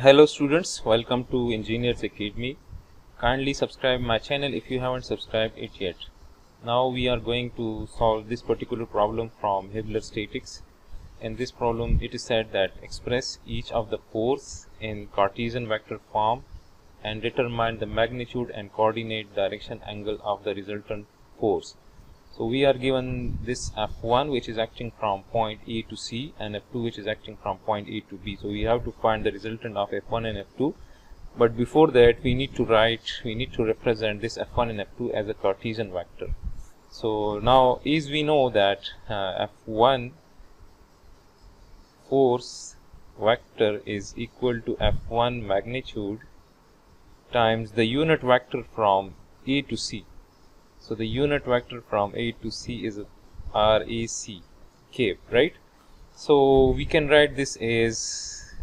Hello students, welcome to Engineers Academy. Kindly subscribe my channel if you haven't subscribed it yet. Now we are going to solve this particular problem from Hibbeler statics. In this problem it is said that express each of the force in Cartesian vector form and determine the magnitude and coordinate direction angle of the resultant force. So we are given this F1 which is acting from point A to C and F2 which is acting from point A to B. So we have to find the resultant of F1 and F2. But before that we need to write, we need to represent this F1 and F2 as a Cartesian vector. So now as we know that uh, F1 force vector is equal to F1 magnitude times the unit vector from A to C. So the unit vector from A to C is RAC K, right? So we can write this as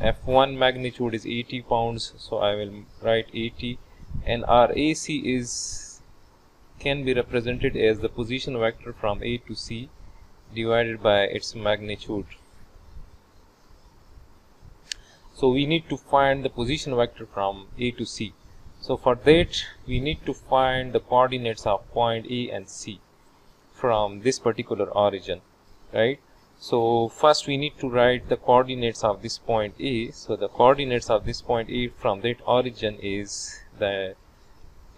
F1 magnitude is 80 pounds. So I will write 80 and RAC is can be represented as the position vector from A to C divided by its magnitude. So we need to find the position vector from A to C. So for that we need to find the coordinates of point A and C from this particular origin, right? So first we need to write the coordinates of this point A. So the coordinates of this point A from that origin is the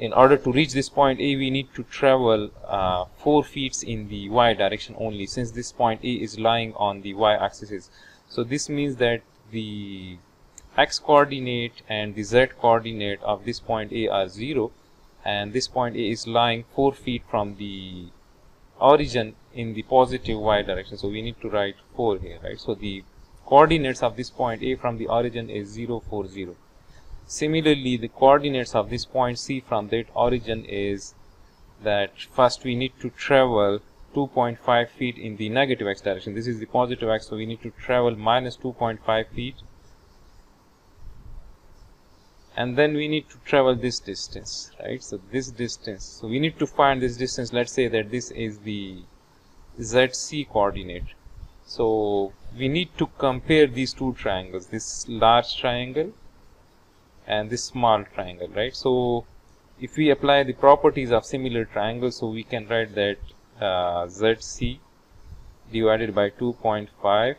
in order to reach this point A we need to travel uh, 4 feet in the y direction only since this point A is lying on the y axis. So this means that the x coordinate and the z coordinate of this point A are 0 and this point A is lying 4 feet from the origin in the positive y direction. So we need to write 4 here, right? So the coordinates of this point A from the origin is 0, 4, 0. Similarly, the coordinates of this point C from that origin is that first we need to travel 2.5 feet in the negative x direction. This is the positive x, so we need to travel minus 2.5 feet and then we need to travel this distance right? So this distance so we need to find this distance. Let's say that this is the zc coordinate. So we need to compare these two triangles this large triangle and this small triangle right? So if we apply the properties of similar triangles so we can write that uh, zc divided by 2.5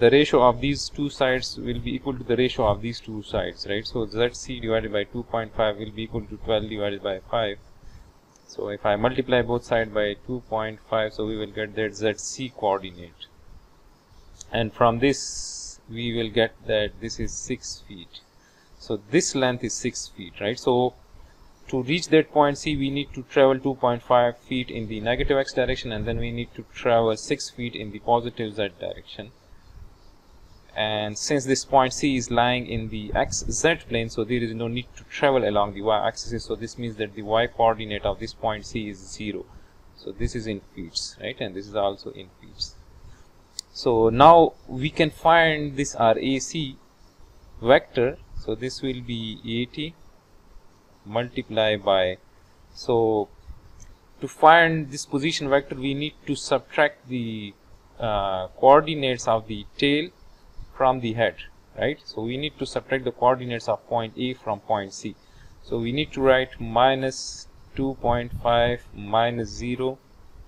the ratio of these two sides will be equal to the ratio of these two sides right? So zc divided by 2.5 will be equal to 12 divided by 5 so if i multiply both sides by 2.5 so we will get that zc coordinate. And from this we will get that this is 6 feet. So this length is 6 feet right? So to reach that point C we need to travel 2.5 feet in the negative x direction and then we need to travel 6 feet in the positive z direction and since this point C is lying in the xz plane so there is no need to travel along the y-axis so this means that the y coordinate of this point C is 0 so this is in feet right? And this is also in feet. So now we can find this RAC vector. So this will be 80 multiplied by so to find this position vector we need to subtract the uh, coordinates of the tail from the head right? So we need to subtract the coordinates of point A from point C. So we need to write minus 2.5 minus 0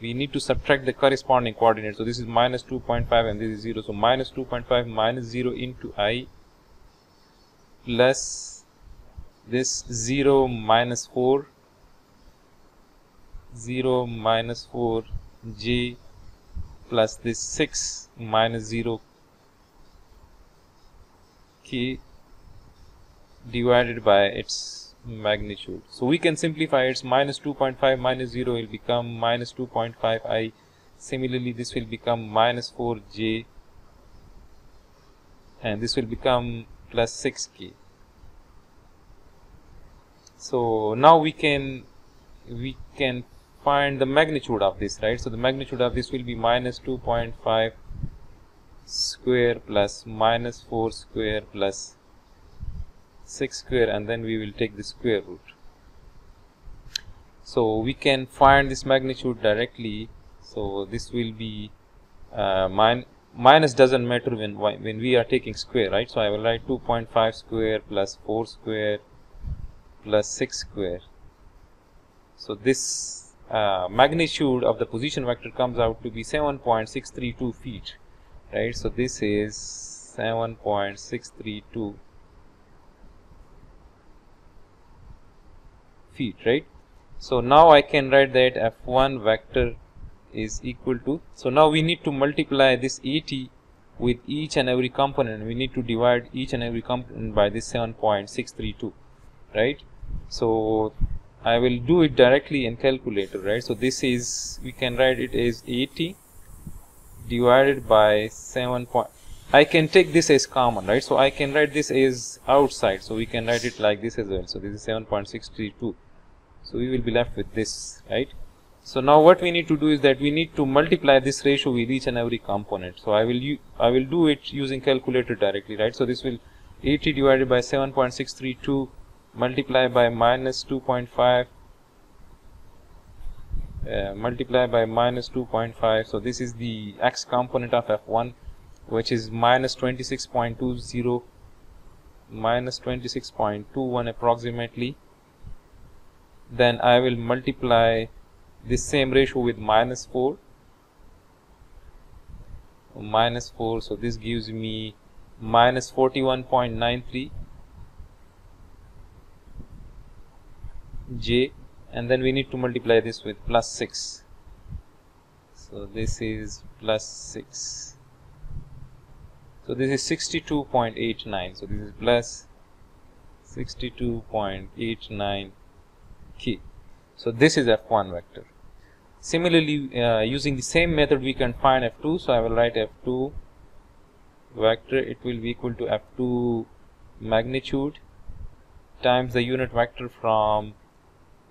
we need to subtract the corresponding coordinates. So this is minus 2.5 and this is 0 so minus 2.5 minus 0 into i plus this 0 minus 4 0 minus 4 j plus this 6 minus 0 k divided by its magnitude. So we can simplify it's minus 2.5 minus 0 will become minus 2.5 i. Similarly, this will become minus 4 j and this will become plus 6 k. So now we can we can find the magnitude of this right. So the magnitude of this will be minus 2.5 square plus minus 4 square plus 6 square and then we will take the square root. So we can find this magnitude directly. So this will be uh, min minus doesn't matter when when we are taking square right so I will write 2.5 square plus 4 square plus 6 square so this uh, magnitude of the position vector comes out to be 7.632 feet right? So this is 7.632 feet right? So now I can write that f1 vector is equal to so now we need to multiply this 80 with each and every component. We need to divide each and every component by this 7.632 right? So I will do it directly in calculator right? So this is we can write it as 80 divided by 7 point I can take this as common right? So I can write this as outside. So we can write it like this as well. So this is 7.632 so we will be left with this right? So now what we need to do is that we need to multiply this ratio with each and every component. So I will I will do it using calculator directly, right? So this will 80 divided by 7.632 multiply by minus 2.5 uh, multiply by minus 2.5 so this is the x component of f1 which is minus 26.20 minus 26.21 approximately. Then I will multiply this same ratio with minus 4 minus 4 so this gives me minus 41.93 j and then we need to multiply this with plus 6 so this is plus 6 so this is 62.89 so this is plus 62.89 k. So this is f1 vector. Similarly, uh, using the same method, we can find f2. So I will write f2 vector. It will be equal to f2 magnitude times the unit vector from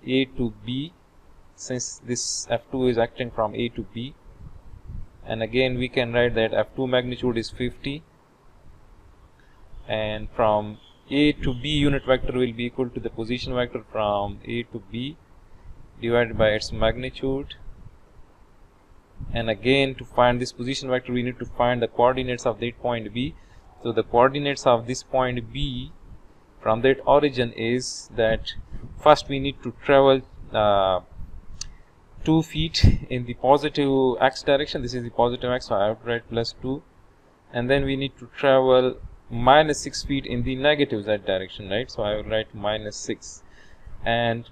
a to b since this f2 is acting from a to b. And again we can write that f2 magnitude is 50 and from a to b unit vector will be equal to the position vector from a to b divided by its magnitude. And again to find this position vector we need to find the coordinates of that point B. So the coordinates of this point B from that origin is that first we need to travel uh, 2 feet in the positive x direction. This is the positive x so I have to write plus 2 and then we need to travel minus 6 feet in the negative z direction right? So I will write minus 6 and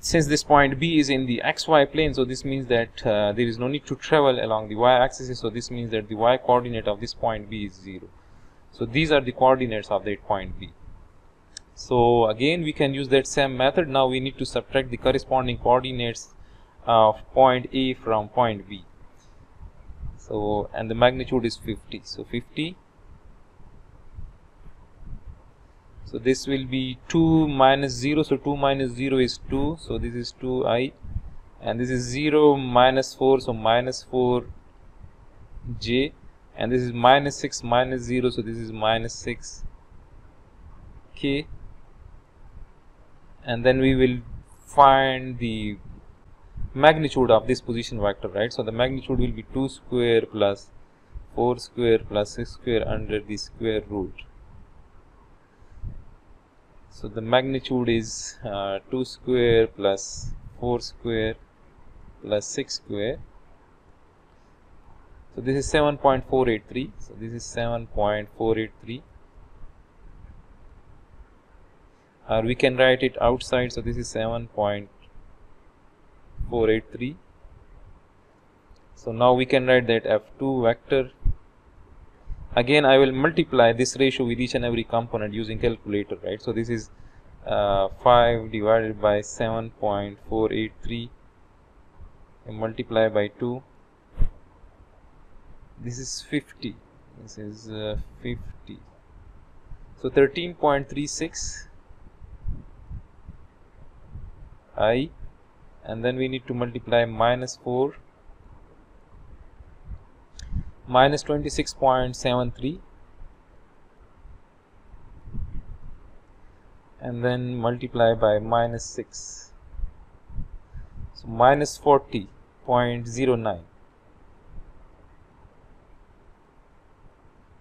since this point B is in the xy plane so this means that uh, there is no need to travel along the y-axis so this means that the y coordinate of this point B is 0 so these are the coordinates of that point B so again we can use that same method. Now we need to subtract the corresponding coordinates uh, of point A from point B. So and the magnitude is 50 so 50 so this will be 2 minus 0 so 2 minus 0 is 2 so this is 2i and this is 0 minus 4 so minus 4 j. And this is minus 6 minus 0 so this is minus 6 k and then we will find the magnitude of this position vector right? So the magnitude will be 2 square plus 4 square plus 6 square under the square root. So the magnitude is uh, 2 square plus 4 square plus 6 square. So this is 7.483 so this is 7.483 or we can write it outside. So this is 7.483 so now we can write that f2 vector. Again I will multiply this ratio with each and every component using calculator right? So this is uh, 5 divided by 7.483 and multiply by 2 this is 50 this is uh, 50 so 13.36 i and then we need to multiply minus 4 minus 26.73 and then multiply by minus 6 so minus 40.09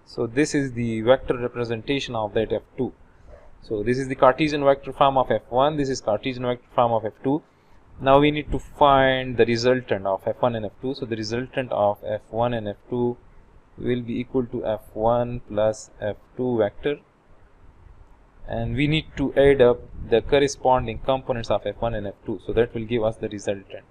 so this is the vector representation of that f2 so this is the cartesian vector form of f1 this is cartesian vector form of f2 now we need to find the resultant of f1 and f2 so the resultant of f1 and f2 will be equal to f1 plus f2 vector. And we need to add up the corresponding components of f1 and f2 so that will give us the resultant.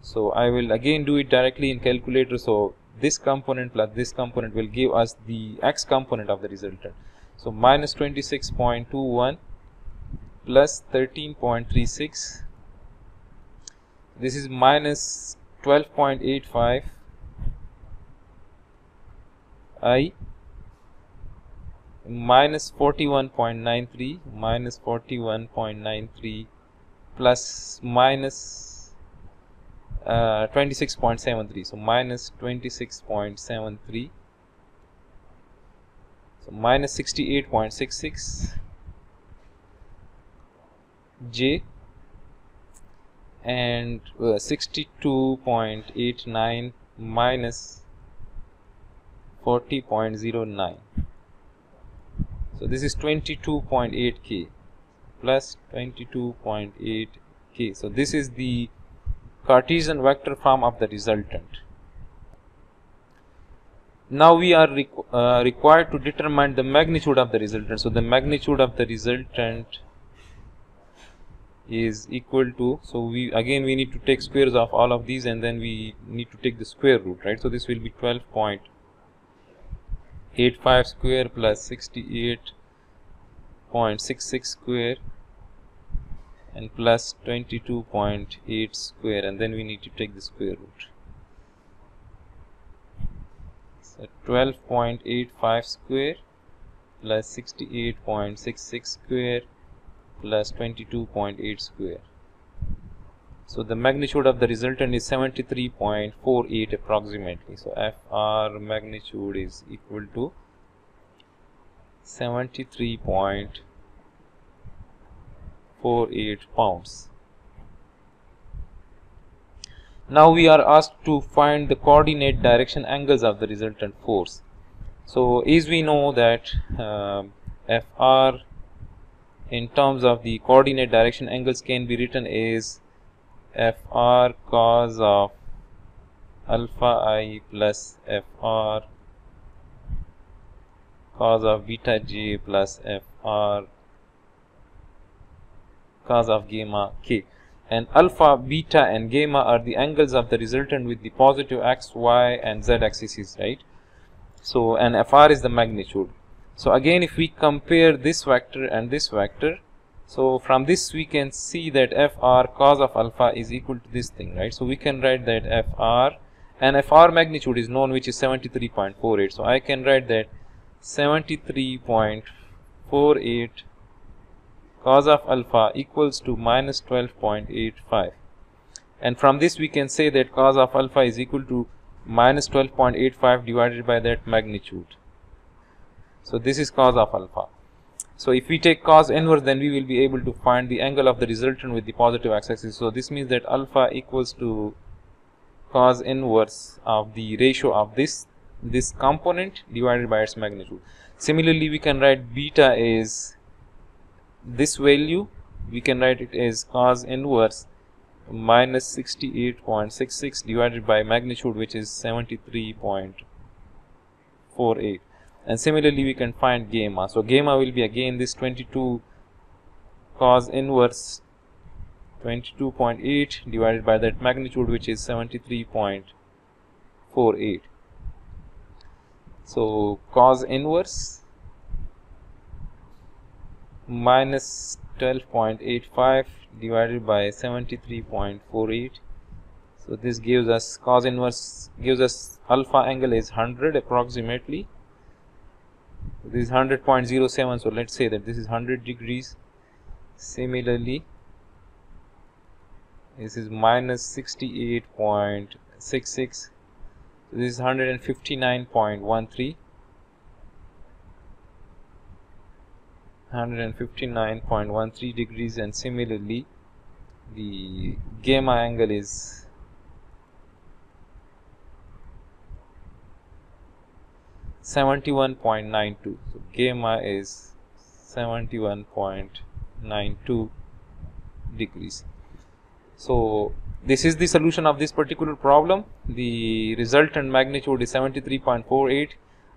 So I will again do it directly in calculator. So this component plus this component will give us the x component of the resultant so minus 26.21 plus 13.36 this is minus 12.85 i minus 41.93 minus 41.93 plus minus uh, 26.73 so minus 26.73 so minus 68.66 j and uh, 62.89 minus 40.09 so this is 22.8 k plus 22.8 k. So this is the Cartesian vector form of the resultant now we are requ uh, required to determine the magnitude of the resultant. So the magnitude of the resultant is equal to so we again we need to take squares of all of these and then we need to take the square root right? So this will be 12 point 85 square plus 68.66 square and plus 22.8 square and then we need to take the square root so 12.85 square plus 68.66 square plus 22.8 square so the magnitude of the resultant is 73.48 approximately. So FR magnitude is equal to 73.48 pounds. Now we are asked to find the coordinate direction angles of the resultant force. So as we know that uh, FR in terms of the coordinate direction angles can be written as fr cos of alpha i plus fr cos of beta j plus fr cos of gamma k and alpha beta and gamma are the angles of the resultant with the positive x y and z axes right? So and fr is the magnitude. So again if we compare this vector and this vector so from this we can see that fr cos of alpha is equal to this thing right? So we can write that fr and fr magnitude is known which is 73.48 so I can write that 73.48 cos of alpha equals to minus 12.85 and from this we can say that cos of alpha is equal to minus 12.85 divided by that magnitude so this is cos of alpha so if we take cos inverse then we will be able to find the angle of the resultant with the positive x-axis. So this means that alpha equals to cos inverse of the ratio of this this component divided by its magnitude. Similarly we can write beta is this value we can write it as cos inverse minus 68.66 divided by magnitude which is 73.48 and similarly we can find gamma. So gamma will be again this 22 cos inverse 22.8 divided by that magnitude which is 73.48 so cos inverse minus 12.85 divided by 73.48 so this gives us cos inverse gives us alpha angle is 100 approximately. This is 100.07 so let's say that this is 100 degrees. Similarly this is minus 68.66 so this is 159.13 159.13 degrees and similarly the gamma angle is 71.92 so gamma is 71.92 degrees. So this is the solution of this particular problem. The resultant magnitude is 73.48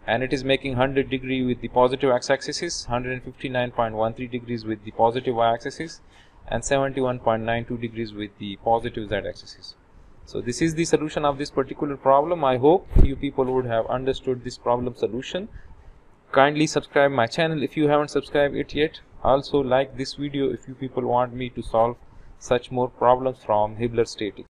and it is making 100 degree with the positive x-axis 159.13 degrees with the positive y-axis and 71.92 degrees with the positive z-axis. So this is the solution of this particular problem. I hope you people would have understood this problem solution. Kindly subscribe my channel if you haven't subscribed it yet. Also like this video if you people want me to solve such more problems from Hibbeler static